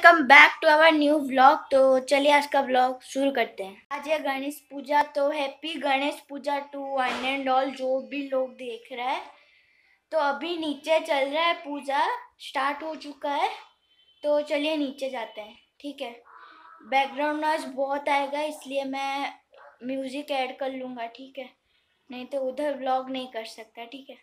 Welcome back to our new vlog. तो चलिए आज का व्लॉग शुरू करते हैं। आज है गणेश पूजा तो happy Ganesh Puja to one and all जो भी लोग देख रहे हैं। तो अभी नीचे चल रहा है पूजा स्टार्ट हो चुका है। तो चलिए नीचे जाते हैं, ठीक है? बैकग्राउंड नॉइज़ बहुत आएगा, इसलिए मैं म्यूज़िक ऐड कर लूँगा, ठीक है? नहीं तो उधर व्लॉग नहीं कर सकता, ठीक है?